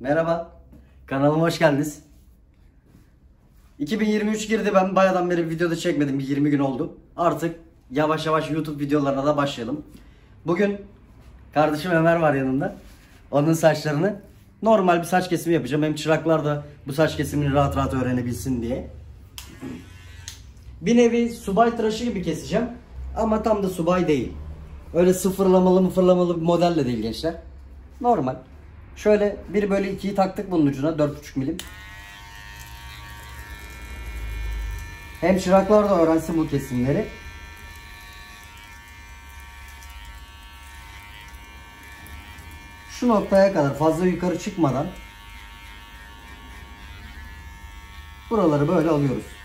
Merhaba. Kanalıma hoş geldiniz. 2023 girdi ben bayağıdan beri videoda çekmedim. Bir 20 gün oldu. Artık yavaş yavaş YouTube videolarına da başlayalım. Bugün kardeşim Ömer var yanında. Onun saçlarını normal bir saç kesimi yapacağım. Hem çıraklar da bu saç kesimini rahat rahat öğrenebilsin diye. Bir nevi subay tıraşı gibi keseceğim. Ama tam da subay değil. Öyle sıfırlamalı mı fırlamalı bir model de değil gençler. Normal. Şöyle 1 bölü 2'yi taktık bunun ucuna 4,5 milim. Hem çıraklar da öğrensin bu kesimleri. Şu noktaya kadar fazla yukarı çıkmadan buraları böyle alıyoruz.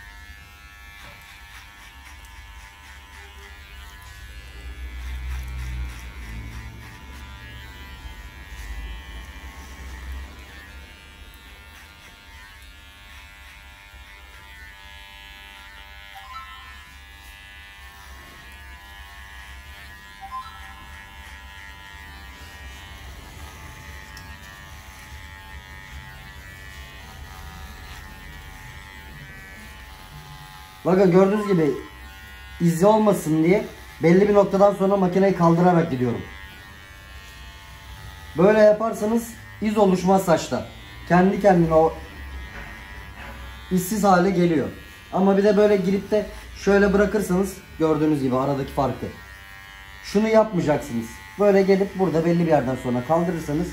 Bakın gördüğünüz gibi izi olmasın diye belli bir noktadan sonra makineyi kaldırarak gidiyorum. Böyle yaparsanız iz oluşmaz saçta. Kendi kendine o işsiz hale geliyor. Ama bir de böyle girip de şöyle bırakırsanız gördüğünüz gibi aradaki farkı. Şunu yapmayacaksınız. Böyle gelip burada belli bir yerden sonra kaldırırsanız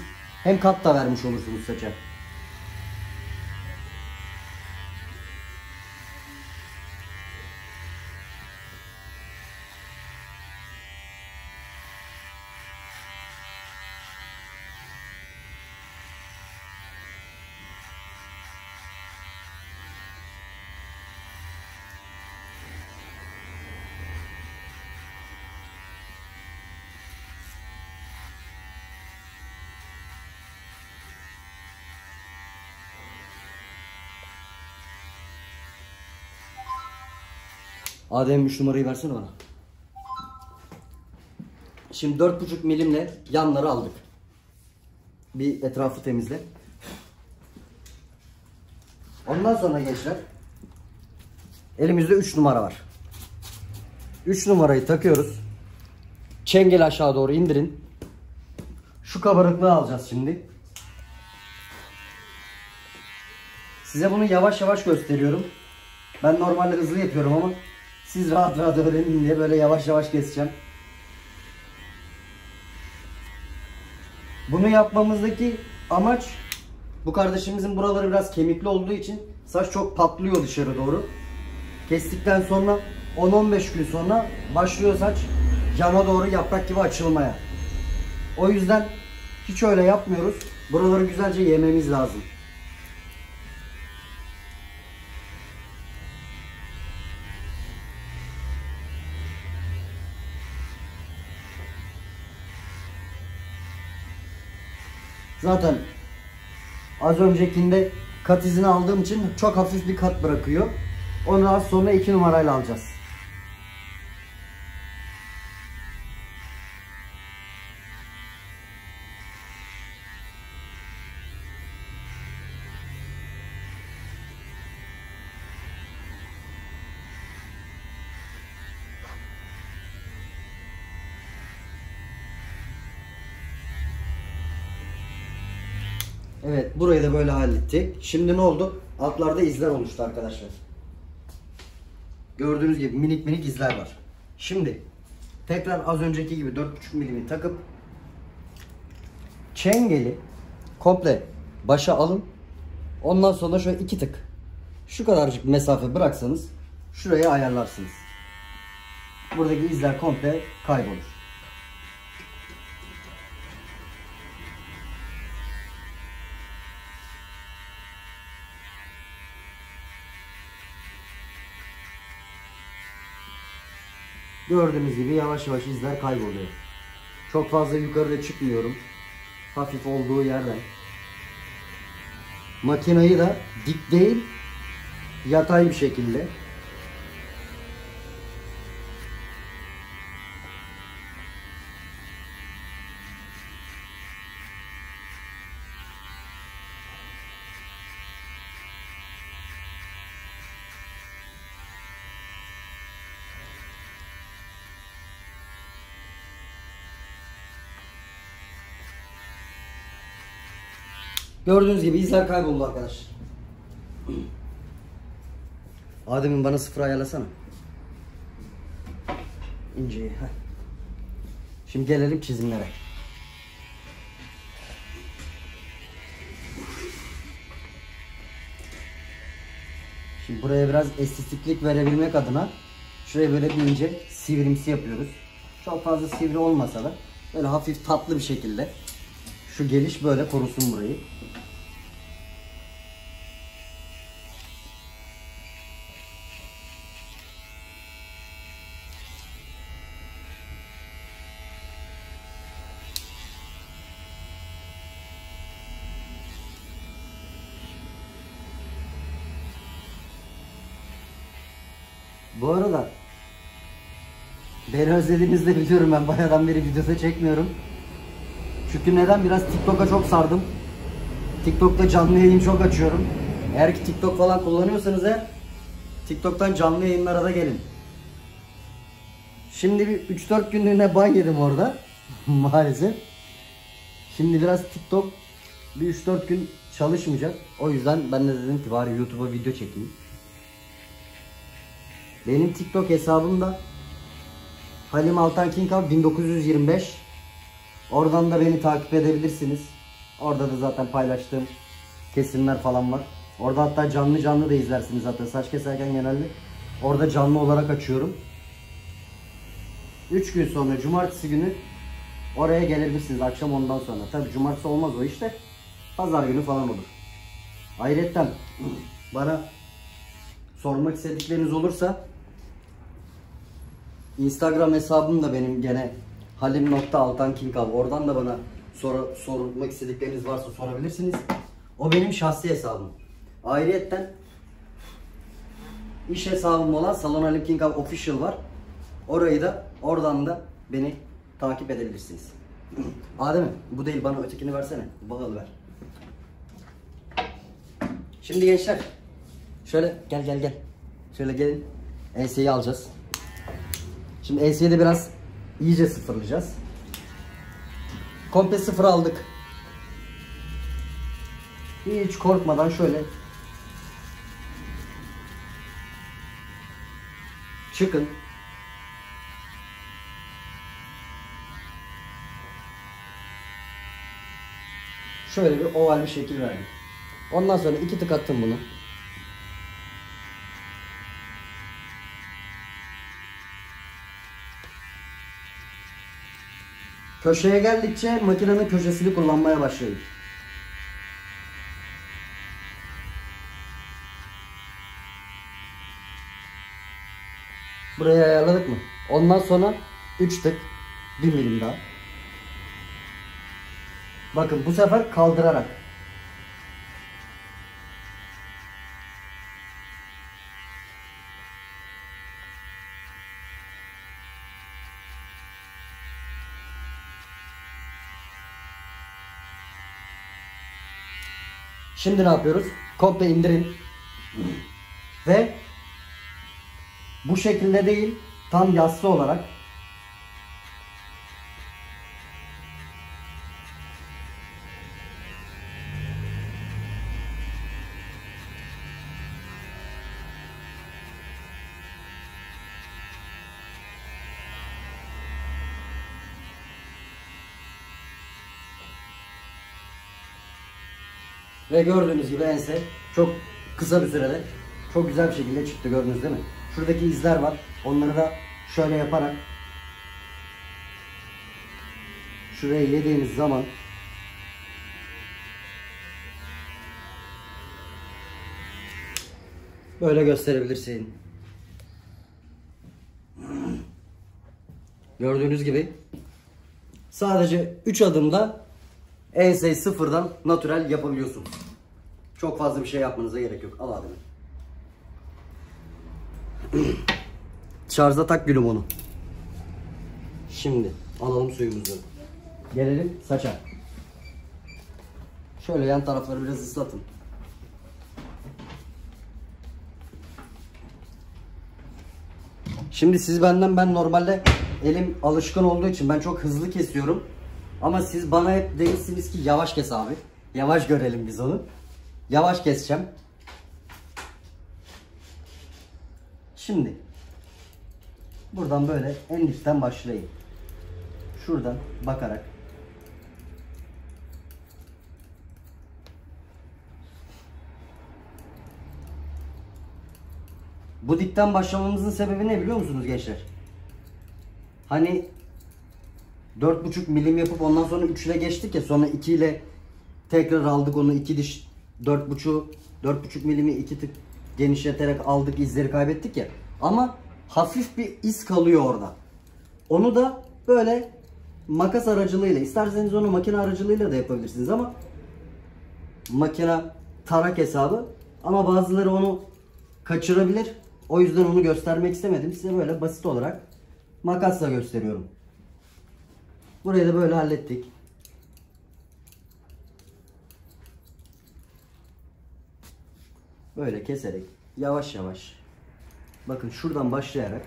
hem kat da vermiş olursunuz saça. Adem 3 numarayı versene bana. Şimdi 4,5 milimle yanları aldık. Bir etrafı temizle. Ondan sonra gençler elimizde 3 numara var. 3 numarayı takıyoruz. Çengel aşağı doğru indirin. Şu kabarıklığı alacağız şimdi. Size bunu yavaş yavaş gösteriyorum. Ben normalde hızlı yapıyorum ama siz rahat rahat öğrenin diye böyle yavaş yavaş keseceğim. Bunu yapmamızdaki amaç bu kardeşimizin buraları biraz kemikli olduğu için saç çok patlıyor dışarı doğru. Kestikten sonra 10-15 gün sonra başlıyor saç yana doğru yaprak gibi açılmaya. O yüzden hiç öyle yapmıyoruz. Buraları güzelce yememiz lazım. Zaten az öncekinde kat izini aldığım için çok hafif bir kat bırakıyor. Onu az sonra 2 numarayla alacağız. Evet burayı da böyle hallettik. Şimdi ne oldu? Altlarda izler oluştu arkadaşlar. Gördüğünüz gibi minik minik izler var. Şimdi tekrar az önceki gibi 4.5 milimi takıp çengeli komple başa alın. Ondan sonra şöyle iki tık şu kadarcık mesafe bıraksanız şuraya ayarlarsınız. Buradaki izler komple kaybolur. Gördüğünüz gibi yavaş yavaş izler kayboluyor. Çok fazla yukarıda çıkmıyorum. Hafif olduğu yerden. Makinayı da dik değil, yatay bir şekilde Gördüğünüz gibi izler kayboldu arkadaşlar. Adem'in bana sıfır ayarlasana. İnceyi. Şimdi gelelim çizimlere. Şimdi buraya biraz estetiklik verebilmek adına şuraya böyle bir ince sivrimsi yapıyoruz. Çok fazla sivri olmasa da böyle hafif tatlı bir şekilde şu geliş böyle korusun burayı. Bu arada beni özlediğinizde biliyorum ben bayağıdan beri videoda çekmiyorum. Çünkü neden? Biraz TikTok'a çok sardım. TikTok'ta canlı yayın çok açıyorum. Eğer ki TikTok falan kullanıyorsanız eğer TikTok'tan canlı yayınlara da gelin. Şimdi bir 3-4 günlüğüne ban yedim orada. Maalesef. Şimdi biraz TikTok bir 3-4 gün çalışmayacak. O yüzden ben de dedim ki bari YouTube'a video çekeyim. Benim TikTok hesabım da Halim Altan Kinkav 1925. Oradan da beni takip edebilirsiniz. Orada da zaten paylaştığım kesimler falan var. Orada hatta canlı canlı da izlersiniz zaten. Saç keserken genelde orada canlı olarak açıyorum. 3 gün sonra cumartesi günü oraya gelebilirsiniz akşam ondan sonra. Tabi cumartesi olmaz o işte. Pazar günü falan olur. Ayrıca bana sormak istedikleriniz olursa Instagram hesabım da benim gene halim.altankinkav. Oradan da bana sor, sormak istedikleriniz varsa sorabilirsiniz. O benim şahsi hesabım. Ayrıyetten iş hesabım olan Salon Halim Kinkav Official var. Orayı da oradan da beni takip edebilirsiniz. Adem bu değil bana ötekini versene. Bağıl ver. Şimdi gençler şöyle gel gel gel. Şöyle gelin. Enseyi alacağız. Şimdi enseyi de biraz iyice sıfırlayacağız. Komple sıfır aldık. Hiç korkmadan şöyle çıkın. Şöyle bir oval bir şekil verdim. Ondan sonra iki tık attım bunu. Köşeye geldikçe makinenin köşesini kullanmaya başlayın. Buraya ayarladık mı? Ondan sonra 3 tık 1 milim daha. Bakın bu sefer kaldırarak. Şimdi ne yapıyoruz? Komple indirin. Ve bu şekilde değil, tam yassı olarak Ve gördüğünüz gibi ense çok kısa bir sürede çok güzel bir şekilde çıktı gördünüz değil mi? Şuradaki izler var. Onları da şöyle yaparak şuraya yediğimiz zaman böyle gösterebilirsin. Gördüğünüz gibi sadece 3 adımda enseyi sıfırdan natürel yapabiliyorsunuz. Çok fazla bir şey yapmanıza gerek yok. Al abini. Şarja tak gülüm onu. Şimdi alalım suyumuzu. Gelelim saça. Şöyle yan tarafları biraz ıslatın. Şimdi siz benden ben normalde elim alışkın olduğu için ben çok hızlı kesiyorum. Ama siz bana hep demişsiniz ki yavaş kes abi. Yavaş görelim biz onu. Yavaş keseceğim. Şimdi buradan böyle en üstten başlayayım. Şuradan bakarak Bu dikten başlamamızın sebebi ne biliyor musunuz gençler? Hani 4,5 milim yapıp ondan sonra 3 ile geçtik ya sonra 2 ile tekrar aldık onu 2 diş 4,5 4,5 milimi 2 tık genişleterek aldık izleri kaybettik ya. Ama hafif bir iz kalıyor orada. Onu da böyle makas aracılığıyla isterseniz onu makine aracılığıyla da yapabilirsiniz ama makine tarak hesabı ama bazıları onu kaçırabilir. O yüzden onu göstermek istemedim. Size böyle basit olarak makasla gösteriyorum. Burayı da böyle hallettik. Böyle keserek yavaş yavaş bakın şuradan başlayarak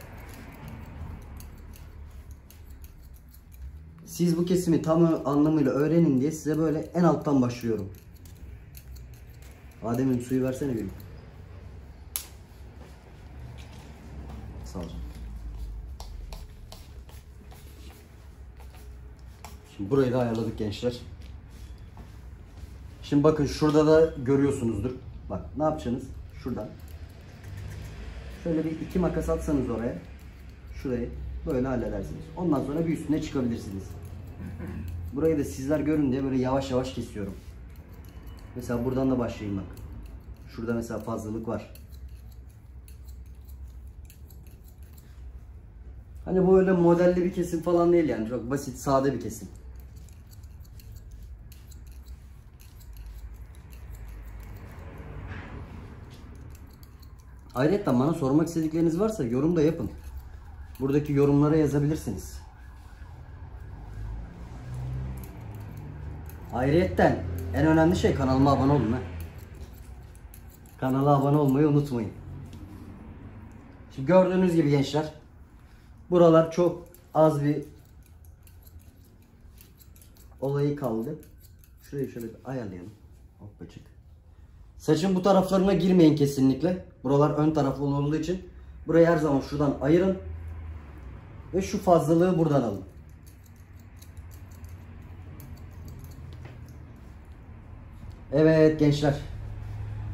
siz bu kesimi tam anlamıyla öğrenin diye size böyle en alttan başlıyorum. Adem'im suyu versene bir. Sağ ol. Şimdi burayı da ayarladık gençler. Şimdi bakın şurada da görüyorsunuzdur. Bak ne yapacaksınız? Şuradan. Şöyle bir iki makas atsanız oraya. Şurayı böyle halledersiniz. Ondan sonra bir üstüne çıkabilirsiniz. Burayı da sizler görün diye böyle yavaş yavaş kesiyorum. Mesela buradan da başlayayım bak. Şurada mesela fazlalık var. Hani bu öyle modelli bir kesim falan değil yani. Çok basit, sade bir kesim. Ayrıca bana sormak istedikleriniz varsa yorum da yapın. Buradaki yorumlara yazabilirsiniz. Ayrıyetten en önemli şey kanalıma abone olun ha. Kanala abone olmayı unutmayın. Şimdi gördüğünüz gibi gençler buralar çok az bir olayı kaldı. Şurayı şöyle bir ayarlayalım. Hoppacık. Saçın bu taraflarına girmeyin kesinlikle. Buralar ön taraflı olduğu için. Burayı her zaman şuradan ayırın. Ve şu fazlalığı buradan alın. Evet gençler.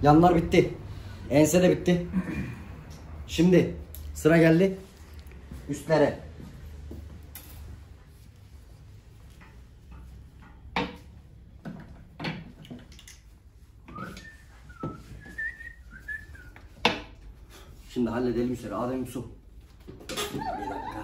Yanlar bitti. Ense de bitti. Şimdi sıra geldi üstlere. Şimdi halledelim üstleri. Adem su. Bir dakika.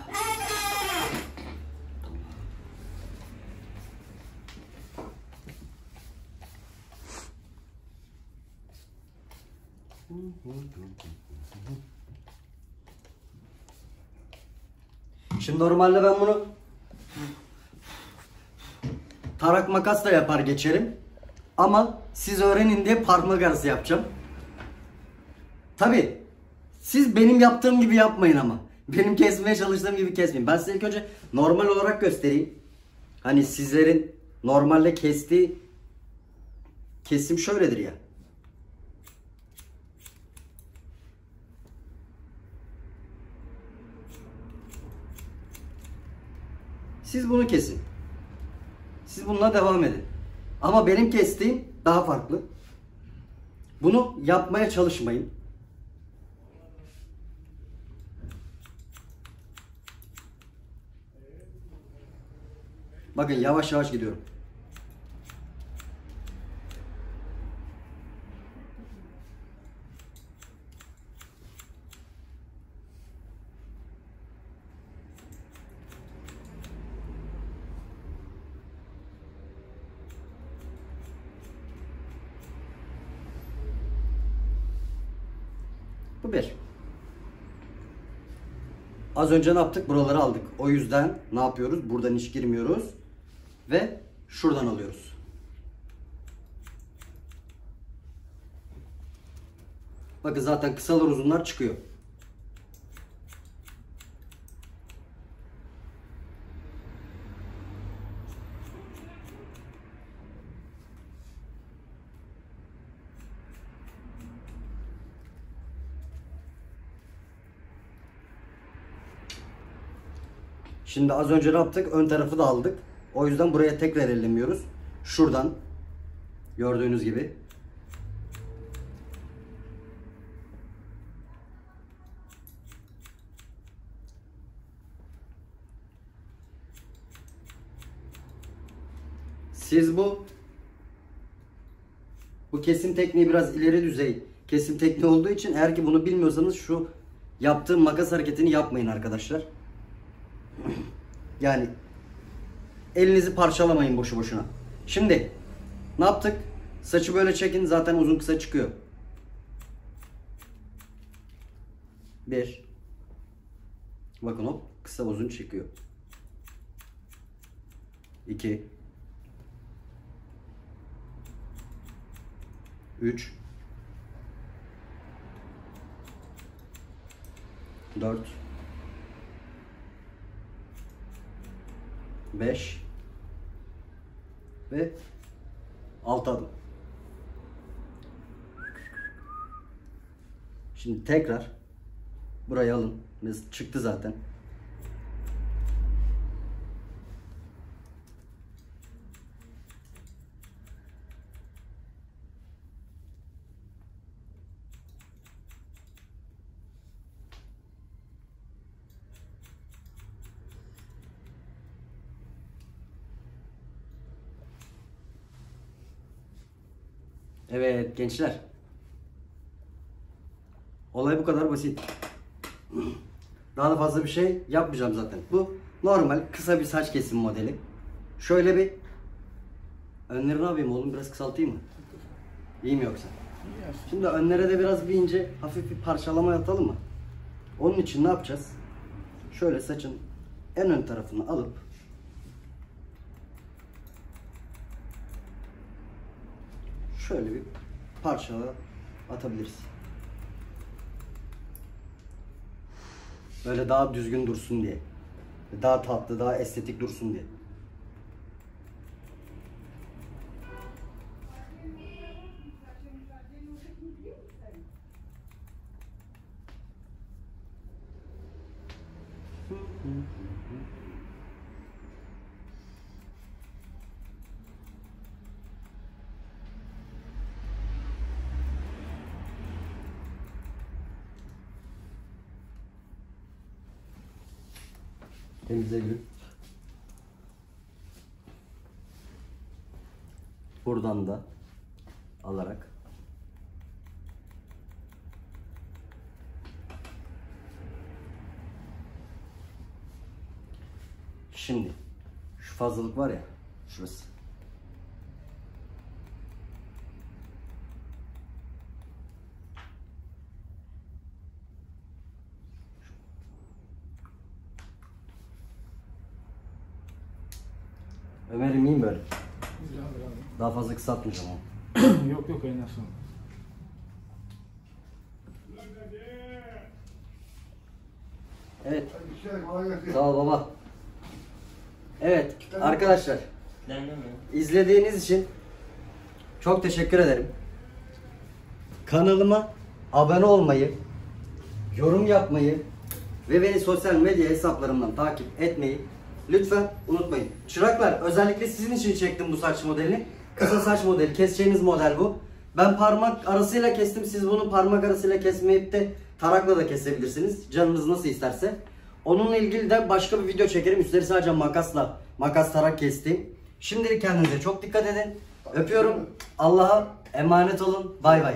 Şimdi normalde ben bunu tarak makasla yapar geçerim. Ama siz öğrenin diye parmak arası yapacağım. Tabi siz benim yaptığım gibi yapmayın ama. Benim kesmeye çalıştığım gibi kesmeyin. Ben size ilk önce normal olarak göstereyim. Hani sizlerin normalde kestiği kesim şöyledir ya. Siz bunu kesin. Siz bununla devam edin. Ama benim kestiğim daha farklı. Bunu yapmaya çalışmayın. Bakın yavaş yavaş gidiyorum. Bu bir. Az önce ne yaptık? Buraları aldık. O yüzden ne yapıyoruz? Buradan hiç girmiyoruz ve şuradan alıyoruz. Bakın zaten kısalar uzunlar çıkıyor. Şimdi az önce ne yaptık? Ön tarafı da aldık. O yüzden buraya tekrar ellemiyoruz. Şuradan gördüğünüz gibi Siz bu bu kesim tekniği biraz ileri düzey kesim tekniği olduğu için eğer ki bunu bilmiyorsanız şu yaptığım makas hareketini yapmayın arkadaşlar. Yani elinizi parçalamayın boşu boşuna. Şimdi ne yaptık? Saçı böyle çekin zaten uzun kısa çıkıyor. Bir. Bakın hop kısa uzun çıkıyor. İki. 3 4 5 ve 6 adım. Şimdi tekrar burayı alın. Çıktı zaten. Evet gençler. Olay bu kadar basit. Daha da fazla bir şey yapmayacağım zaten. Bu normal kısa bir saç kesim modeli. Şöyle bir önleri ne yapayım oğlum biraz kısaltayım mı? İyi mi yoksa? Şimdi önlere de biraz bir ince hafif bir parçalama atalım mı? Onun için ne yapacağız? Şöyle saçın en ön tarafını alıp şöyle bir parçala atabiliriz. Böyle daha düzgün dursun diye. Daha tatlı, daha estetik dursun diye. Temize gülüm. Buradan da alarak Şimdi şu fazlalık var ya şurası. Ömer'im iyiyim böyle. Güzel abi. Daha fazla kısaltmayacağım onu. yok yok en son. Evet. Sağ ol baba. Evet arkadaşlar. izlediğiniz için çok teşekkür ederim. Kanalıma abone olmayı, yorum yapmayı ve beni sosyal medya hesaplarımdan takip etmeyi lütfen unutmayın. Çıraklar özellikle sizin için çektim bu saç modelini. Kısa saç modeli, keseceğiniz model bu. Ben parmak arasıyla kestim. Siz bunu parmak arasıyla kesmeyip de tarakla da kesebilirsiniz. Canınız nasıl isterse. Onunla ilgili de başka bir video çekerim. Üstleri sadece makasla, makas tarak kestim. Şimdilik kendinize çok dikkat edin. Öpüyorum. Allah'a emanet olun. Bay bay.